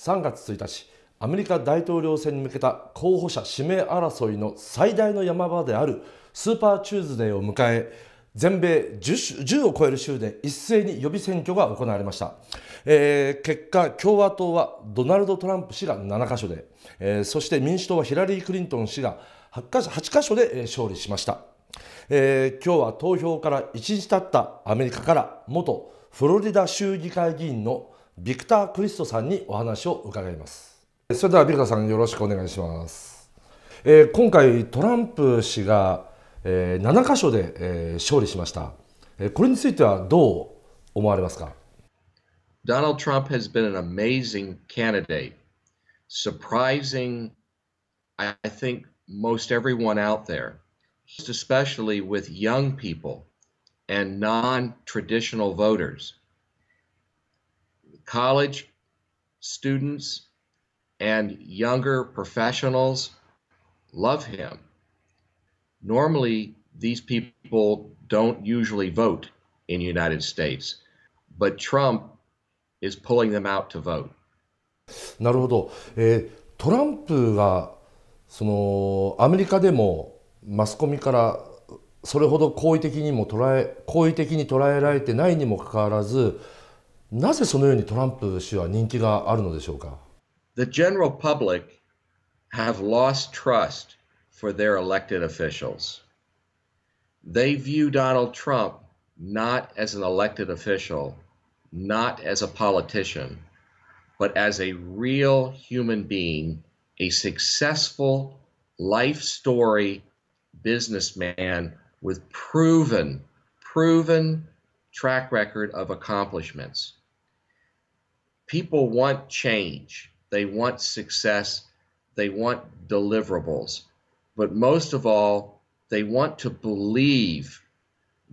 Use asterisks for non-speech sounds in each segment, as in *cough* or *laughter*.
3月1日アメリカ大統領選に向けた候補者指名争いの最大の山場であるスーパーチューズデーを迎え全米 10, 10を超える州で一斉に予備選挙が行われました、えー、結果共和党はドナルド・トランプ氏が7カ所で、えー、そして民主党はヒラリー・クリントン氏が8カ所所で勝利しました、えー、今日は投票から1日経ったアメリカから元フロリダ州議会議員のビクター・クリストさんにお話を伺いますそれではビクターさんよろしくお願いします、えー、今回トランプ氏が、えー、7箇所で、えー、勝利しました、えー、これについてはどう思われますか Donald Trump has been an amazing candidate, surprising, I think, most everyone out there, especially with young people and non traditional voters. College students and younger professionals love him. Normally, these people don't usually vote in the United States, but Trump is pulling them out to vote. なるほど、えー、トランプがそのアメリカでもマスコミからそれほど好意的にも捉え好意的に捉えられてないにもかかわらずなぜそのようにトランプ氏は人気があるのでしょうか The general public have lost trust for their elected officials. They view Donald Trump not as an elected official, not as a politician, but as a real human being, a successful life story businessman with proven, proven track record of accomplishments people want change, they want success, they want deliverables. But most of all, they want to believe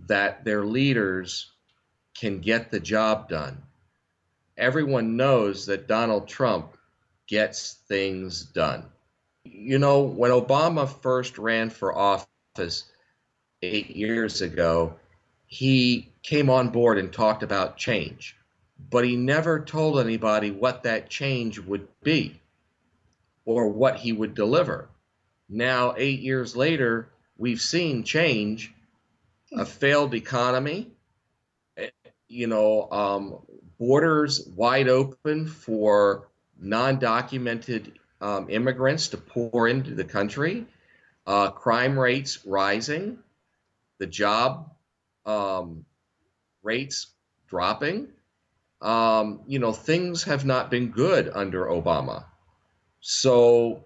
that their leaders can get the job done. Everyone knows that Donald Trump gets things done. You know, when Obama first ran for office eight years ago, he came on board and talked about change but he never told anybody what that change would be or what he would deliver. Now, eight years later, we've seen change, a failed economy, eh, you know, um, borders wide open for non documented um, immigrants to pour into the country, uh, crime rates rising, the job um, rates dropping um, you know, things have not been good under Obama. So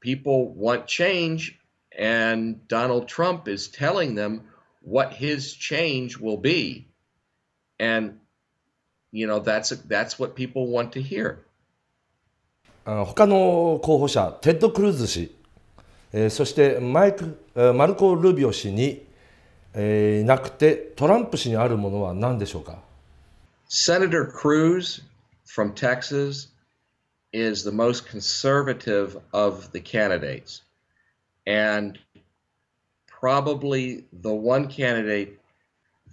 people want change, and Donald Trump is telling them what his change will be. And, you know, that's, that's what people want to hear. 他の候補者、テッド・クルーズ氏、えー、そしてマイク、マルコ・ルビオ氏に、えー、なくて、トランプ氏にあるものは何でしょうか Senator Cruz from Texas is the most conservative of the candidates and probably the one candidate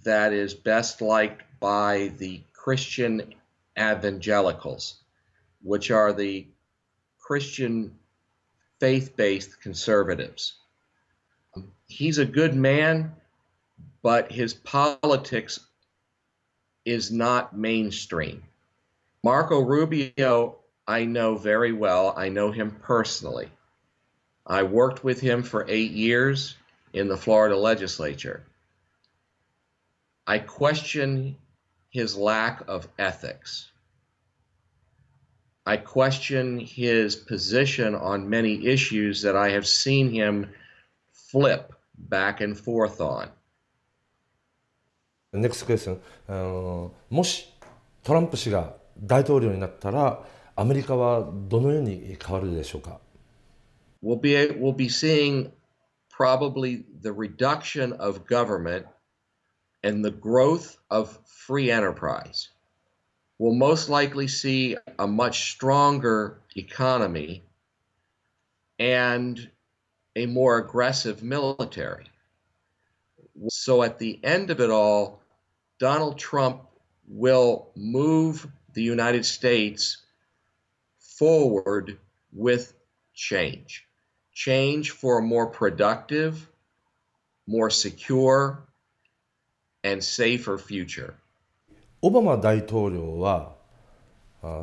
that is best liked by the Christian evangelicals, which are the Christian faith based conservatives. He's a good man, but his politics is not mainstream. Marco Rubio, I know very well. I know him personally. I worked with him for eight years in the Florida legislature. I question his lack of ethics. I question his position on many issues that I have seen him flip back and forth on. Next question、もしトランプ氏が大統領になったらアメリカはどのように変わるでしょうか We'll be, we'll be seeing probably the reduction of government and the growth of free enterprise. We'll most likely see a much stronger economy and a more aggressive military. So at the end of it all, Donald Trump will move the United States forward with change. Change for a more productive, more secure, and safer future. オバマ大統領は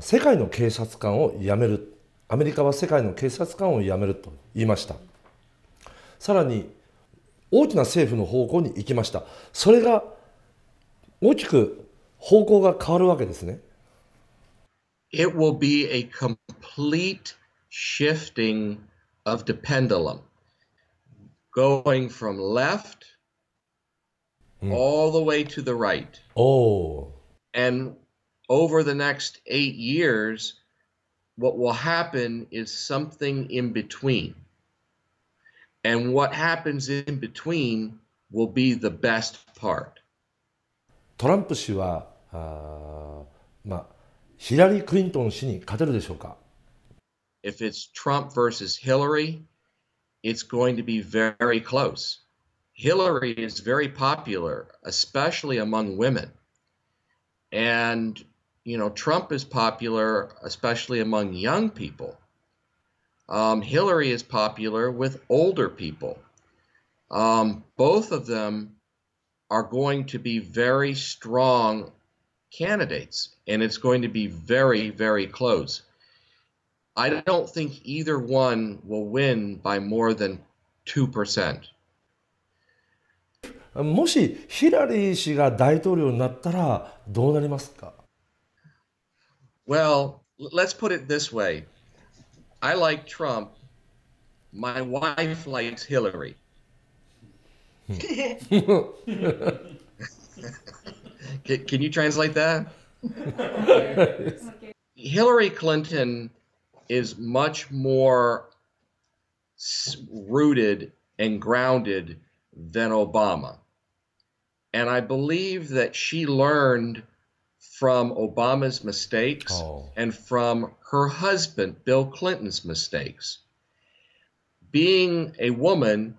世界の警察官を辞めるアメリカは世界の警察官を辞めると言いましたさらに大きな政府の方向に行きましたそれが大きく方向が変わるわけですね It will be a complete shifting of the pendulum going from left all the way to the right. Oh. And over the next eight years, what will happen is something in between. And what happens in between will be the best part. トランプ氏はあまあヒラリー・クリントン氏に勝てるでしょうか If it's Trump versus Hillary, it's going to be very close. Hillary is very popular, especially among women. And, you know, Trump is popular, especially among young people. Um, Hillary is popular with older people. Um, both of them are going to be very strong candidates, and it's going to be very, very close. I don't think either one will win by more than 2%. もしヒラリー氏が大統領になったらどうなりますか Well, let's put it this way. I like Trump. My wife likes Hillary. *laughs* can, can you translate that? *laughs* Hillary Clinton is much more rooted and grounded than Obama. And I believe that she learned from Obama's mistakes Oh. and from her husband, Bill Clinton's mistakes. Being a woman,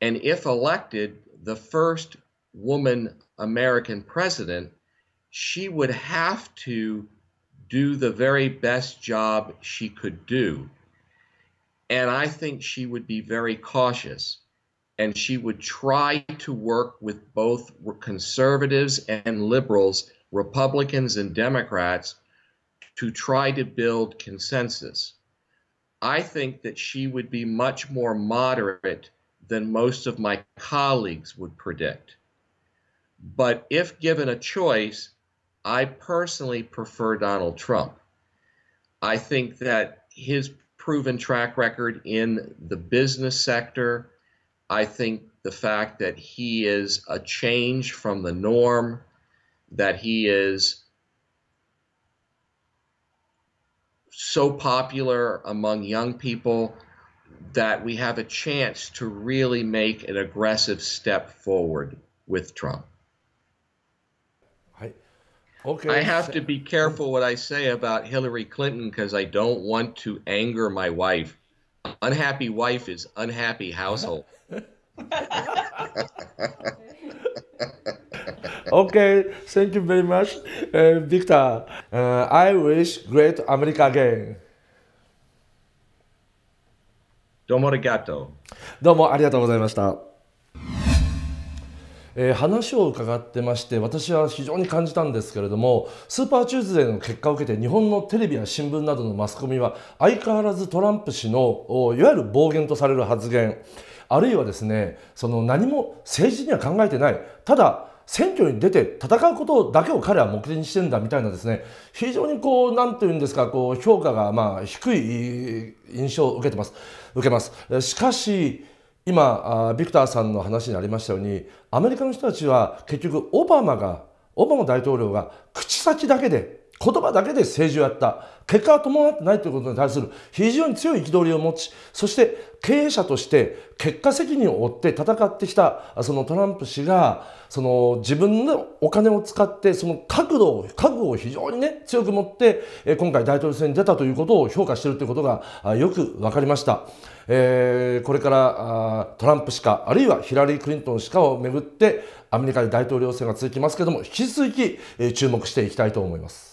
and if elected, the first woman American president, she would have to do the very best job she could do. And I think she would be very cautious and she would try to work with both conservatives and liberals, Republicans and Democrats, to try to build consensus. I think that she would be much more moderate than most of my colleagues would predict. But if given a choice, I personally prefer Donald Trump. I think that his proven track record in the business sector, I think the fact that he is a change from the norm, that he is so popular among young people, that we have a chance to really make an aggressive step forward with Trump. はい。OK。I have to be careful what I say about Hillary Clinton because I don't want to anger my wife. Unhappy wife is unhappy household. *laughs* Okay, thank you very much, uh, Victor. Uh, I wish great America again. Domo arigato. どうもありがとうございました。えー話を伺ってまして私は非常に感じたんですけれどもスーパーチューズデーの結果を受けて日本のテレビや新聞などのマスコミは相変わらずトランプ氏のいわゆる暴言とされる発言あるいはですねその何も政治には考えてないただ選挙に出て戦うことだけを彼は目的にしてんだみたいなですね非常にこう何て言うんですかこう評価がまあ低い印象を受けてます。受けます。しかし今あビクターさんの話にありましたようにアメリカの人たちは結局オバマがオバマ大統領が口先だけで言葉だけで政治をやった結果は伴ってないということに対する非常に強い憤りを持ちそして経営者として結果責任を負って戦ってきたそのトランプ氏がその自分のお金を使ってその角度を覚悟を非常にね強く持って今回大統領選に出たということを評価しているということがよく分かりました。えーこれからトランプ氏かあるいはヒラリー・クリントン氏かをめぐってアメリカで大統領選が続きますけども引き続き、注目していきたいと思います。